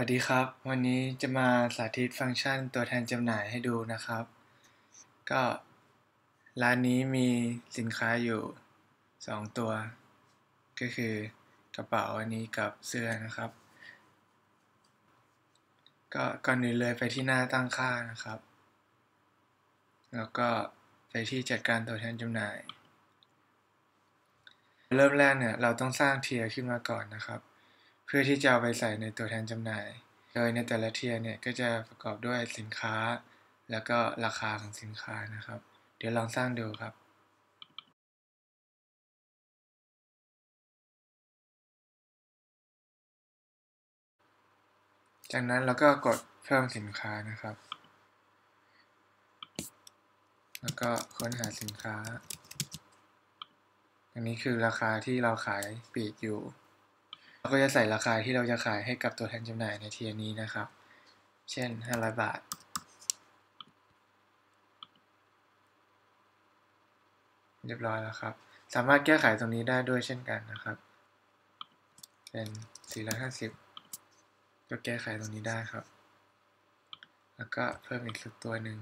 วัสดีครับ วันนี้จะมาสาธิตฟังก์ชันตัวแทนจำหน่ายให้ดูนะครับ ก็ร้านนี้มีสินค้าอยู่ 2 ตัว ก็คือกระเป๋าอันนี้กับเสื้อนะครับ ก็ก่อนอื่นเลยไปที่หน้าตั้งค่านะครับ แล้วก็ไปที่จัดการตัวแทนจำหน่าย เริ่มแรกเนี่ยเราต้องสร้างเทียร์ขึ้นมาก่อนนะครับ เพื่อที่จะเอาไปใส่ในตัวแทนจำหน่าย โดยในแต่ละเทียร์เนี่ยก็จะประกอบด้วยสินค้า แล้วก็ราคาของสินค้านะครับ เดี๋ยวลองสร้างดูครับจากนั้นเราก็กดเพิ่มสินค้านะครับ แล้วก็ค้นหาสินค้า อันนี้คือราคาที่เราขายปีกอยู่ เราก็จะใส่ราคาที่เราจะขายให้กับตัวแทนจำหน่ายในเทียนี้นะครับ เช่น 500 บาท เรียบร้อยแล้วครับ สามารถแก้ไขตรงนี้ได้ด้วยเช่นกันนะครับ เป็น 450 ก็แก้ไขตรงนี้ได้ครับ แล้วก็เพิ่มอีกสักตัวหนึ่ง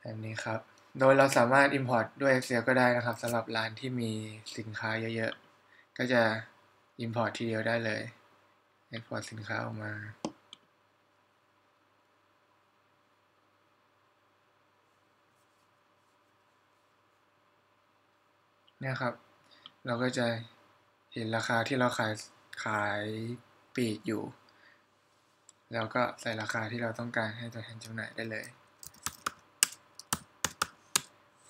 แบบนี้ครับ โดยเราสามารถ Import ด้วย Excel ก็ได้นะครับสำหรับร้านที่มีสินค้าเยอะๆ ก็จะ Import ทีเดียวได้เลย Export สินค้าออกมาเนี่ยครับ เราก็จะเห็นราคาที่เราขายขายปีกอยู่ แล้วก็ใส่ราคาที่เราต้องการให้ตัวแทนจำหน่ายได้เลย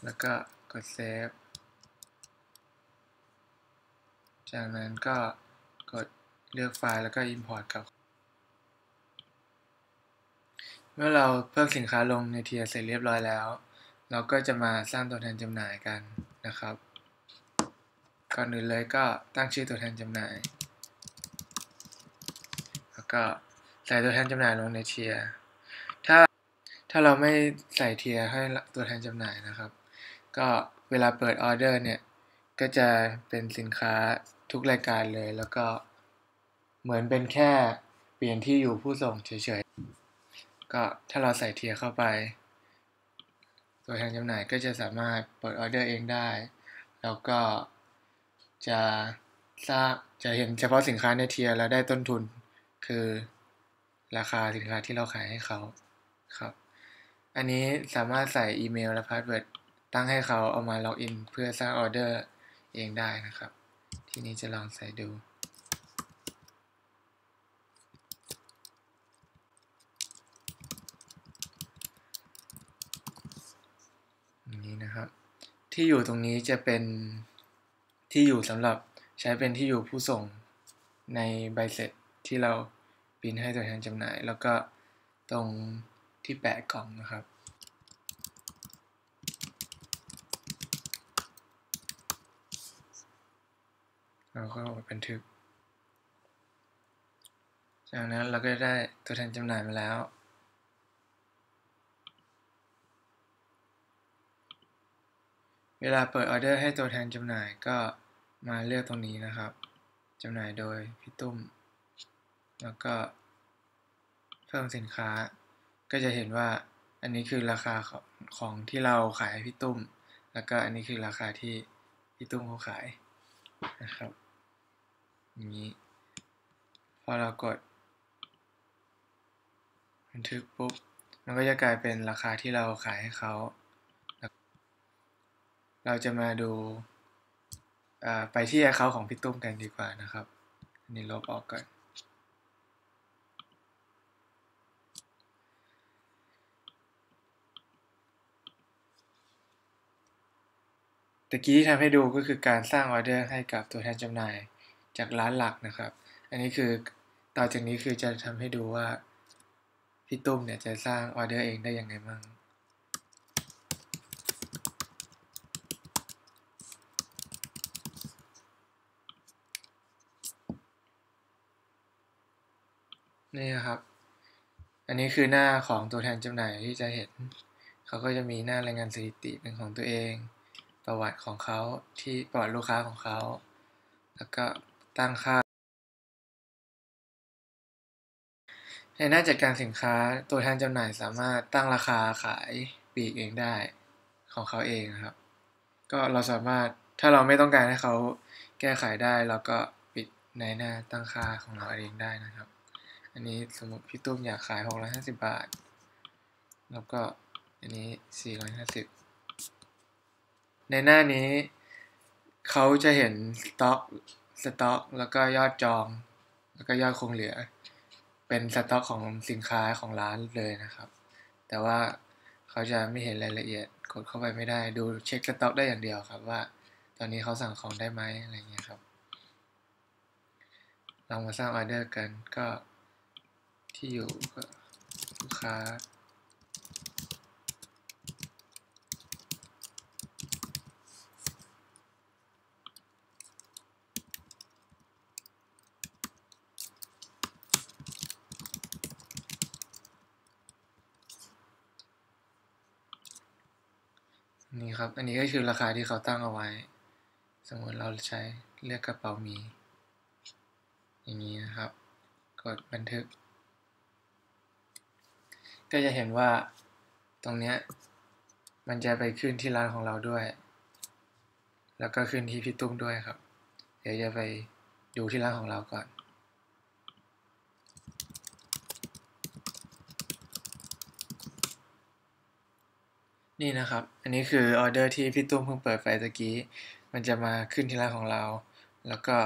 แล้วก็กดเซฟ จากนั้นก็กดเลือกไฟล์แล้วก็ Import กับ เมื่อเราเพิ่มสินค้าลงในเทียเสร็จเรียบร้อยแล้ว เราก็จะมาสร้างตัวแทนจำหน่ายกันนะครับ ก่อนอื่นเลยก็ตั้งชื่อตัวแทนจำหน่าย แล้วก็ใส่ตัวแทนจำหน่ายลงในเทียถ้าถ้าเราไม่ใส่เทียให้ตัวแทนจำหน่ายนะครับ ก็เวลาเปิดออเดอร์เนี่ย ก็จะเป็นสินค้าทุกรายการเลย แล้วก็เหมือนเป็นแค่เปลี่ยนที่อยู่ผู้ส่งเฉยๆ ก็ถ้าเราใส่เทียเข้าไป ตัวแทนจำหน่ายก็จะสามารถเปิดออเดอร์เองได้ แล้วก็จะทราบจะเห็นเฉพาะสินค้าใน tier แล้วได้ต้นทุน คือราคาสินค้าที่เราขายให้เขาครับ อันนี้สามารถใส่อีเมลและ password ตั้งให้เขาเอามา login เพื่อสร้างออเดอร์เองได้นะครับ ทีนี้จะลองใส่ดู นี้นะครับ ที่อยู่ตรงนี้จะเป็นที่อยู่สำหรับใช้เป็นที่อยู่ผู้ส่งในใบเสร็จที่เราพิมพ์ให้ตัวแทนจำหน่าย แล้วก็ตรงที่แปะกล่องนะครับ เราก็บันทึก จากนั้นเราก็ได้ตัวแทนจำหน่ายมาแล้ว เวลาเปิดออเดอร์ให้ตัวแทนจำหน่ายก็มาเลือกตรงนี้นะครับจำหน่ายโดยพี่ตุ้ม แล้วก็เพิ่มสินค้า ก็จะเห็นว่าอันนี้คือราคาของของที่เราขายให้พี่ตุ้ม แล้วก็อันนี้คือราคาที่พี่ตุ้มเขาขายนะครับ นี้ พอเรากดบันทึกปุ๊บ มันก็จะกลายเป็นราคาที่เราขายให้เขา เราจะมาดูไปที่ account ของพี่ตุ้มกันดีกว่านะครับ อันนี้ลบออกก่อนตะกี้ที่ทำให้ดูก็คือการสร้างออเดอร์ให้กับตัวแทนจำหน่าย จากร้านหลักนะครับ อันนี้คือต่อจากนี้คือจะทำให้ดูว่าพี่ตุ้มเนี่ยจะสร้างออเดอร์เองได้ยังไงบ้างนี่นะครับ อันนี้คือหน้าของตัวแทนจำหน่ายที่จะเห็น เขาก็จะมีหน้ารายงานสถิติเป็นของตัวเอง ประวัติของเขาที่ประวัติลูกค้าของเขา แล้วก็ ตั้งค่า ในหน้าจัดการสินค้าตัวแทนจำหน่ายสามารถตั้งราคาขายปลีกเองได้ของเขาเองครับ ก็เราสามารถถ้าเราไม่ต้องการให้เขาแก้ไขได้เราก็ปิดในหน้าตั้งค่าของเราเองได้นะครับ อันนี้สมมติพี่ตุ้มอยากขาย 650 บาท แล้วก็อันนี้ 450 ในหน้านี้เขาจะเห็นสต็อก สต็อก แล้วก็ยอดจอง แล้วก็ยอดคงเหลือ เป็นสต็อกของสินค้าของร้านเลยนะครับ แต่ว่าเขาจะไม่เห็นรายละเอียดกดเข้าไปไม่ได้ดูเช็คสต็อกได้อย่างเดียวครับว่า ตอนนี้เขาสั่งของได้ไหมอะไรเงี้ยครับเรามาสร้างออเดอร์กันก็ที่อยู่ก็ลูกค้า นี่ครับ อันนี้ก็คือราคาที่เขาตั้งเอาไว้ สมมติเราใช้เลือกกระเป๋ามี อย่างนี้นะครับ กดบันทึก ก็จะเห็นว่าตรงเนี้ยมันจะไปขึ้นที่ร้านของเราด้วย แล้วก็ขึ้นที่พี่ตุ้มด้วยครับ เดี๋ยวจะไปดูที่ร้านของเราก่อน นี่นะครับ อันนี้คือออเดอร์ที่พี่ตุ้มเพิ่งเปิดไปตะกี้ มันจะมาขึ้นที่ร้านของเรา แล้วก็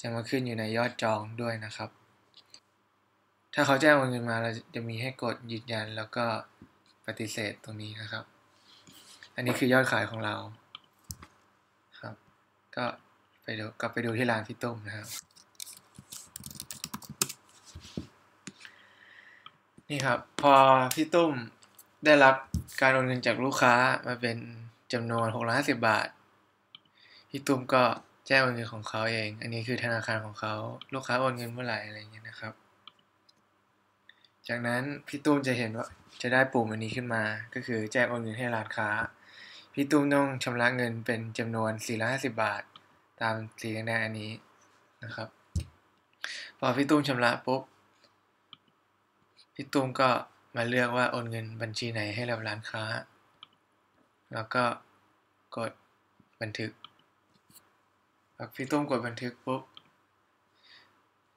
จะมาขึ้นอยู่ในยอดจองด้วยนะครับ ถ้าเขาแจ้งวันเงินมาเราจะมีให้กดยืนยันแล้วก็ปฏิเสธตรงนี้นะครับ อันนี้คือยอดขายของเราครับ ก็ไปดูกลับไปดูที่ร้านพี่ตุ้มนะครับ นี่ครับ พอพี่ตุ้มได้รับ การโอนเงินจากลูกค้ามาเป็นจำนวน650บบาท พี่ตุ้มก็แจ้งเงินของเขาเอง อันนี้คือธนาคารของเขา ลูกค้าโอนเงินเมื่อไหร่อะไรอย่างเงี้ยนะครับ จากนั้นพี่ตุ้มจะเห็นว่าจะได้ปุ่มอันนี้ขึ้นมา ก็คือแจ้งโอนเงินให้ร้านค้า พี่ตุ้มต้องชำระเงินเป็นจำนวน450บาท ตามสีแดงอันนี้นะครับ พอพี่ตุ้มชำระปุ๊บ พี่ตุ้มก็ มาเลือกว่าโอนเงินบัญชีไหนให้กับร้านค้า แล้วก็กดบันทึกพอพี่ตุ้มกดบันทึกปุ๊บ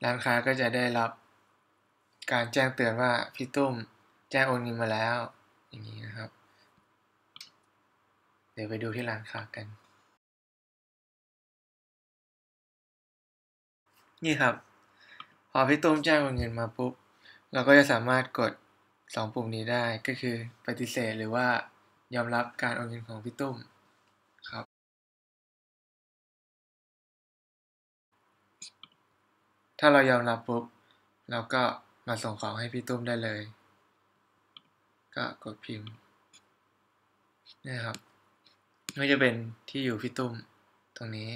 ร้านค้าก็จะได้รับการแจ้งเตือนว่าพี่ตุ้มแจ้งโอนเงินมาแล้ว อย่างนี้นะครับ เดี๋ยวไปดูที่ร้านค้ากัน นี่ครับ พอพี่ตุ้มแจ้งโอนเงินมาปุ๊บ เราก็จะสามารถกด สองปุ่มนี้ได้ก็คือปฏิเสธหรือว่ายอมรับการโอนเงินของพี่ตุ้มครับ ถ้าเรายอมรับปุ๊บเราก็มาส่งของให้พี่ตุ้มได้เลย ก็กดพิมพ์นี่ครับก็จะเป็นที่อยู่พี่ตุ้มตรงนี้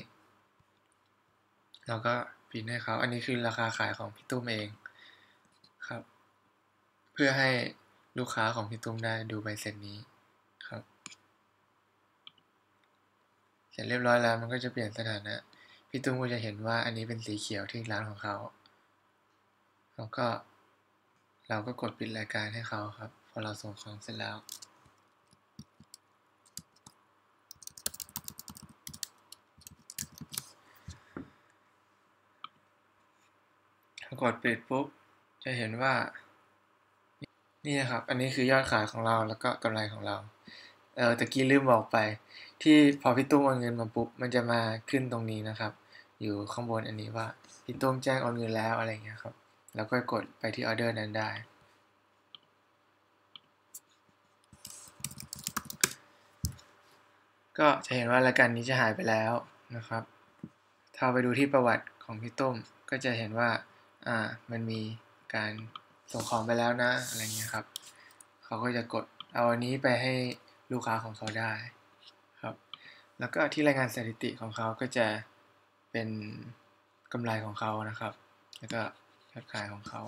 เราก็พิมพ์ให้เขาอันนี้คือราคาขายของพี่ตุ้มเอง เพื่อให้ลูกค้าของพี่ตุ้มได้ดูใบเสร็จนี้ครับ เสร็จเรียบร้อยแล้วมันก็จะเปลี่ยนสถานะ พี่ตุ้มก็จะเห็นว่าอันนี้เป็นสีเขียวที่ร้านของเขา แล้วก็เราก็กดปิดรายการให้เขาครับ พอเราส่งของเสร็จแล้วกดปิดปุ๊บ จะเห็นว่า นี่นะครับ อันนี้คือยอดขายของเราแล้วก็กำไรของเรา เออตะกี้ลืมบอกไป ที่พอพี่ตุ้มโอนเงินมาปุ๊บมันจะมาขึ้นตรงนี้นะครับ อยู่ข้างบนอันนี้ว่าพี่ตุ้มแจ้งโอนเงินแล้วอะไรเงี้ยครับ แล้วก็กดไปที่ออเดอร์นั้นได้ ก็จะเห็นว่ารายการนี้จะหายไปแล้วนะครับ ถ้าไปดูที่ประวัติของพี่ตุ้มก็จะเห็นว่า อ่า มันมีการ ส่งของไปแล้วนะ อะไรเงี้ยครับ เขาก็จะกดเอาอันนี้ไปให้ลูกค้าของเขาได้ครับ แล้วก็ที่รายงานสถิติของเขาก็จะเป็นกำไรของเขานะครับ แล้วก็ยอดขายของเขา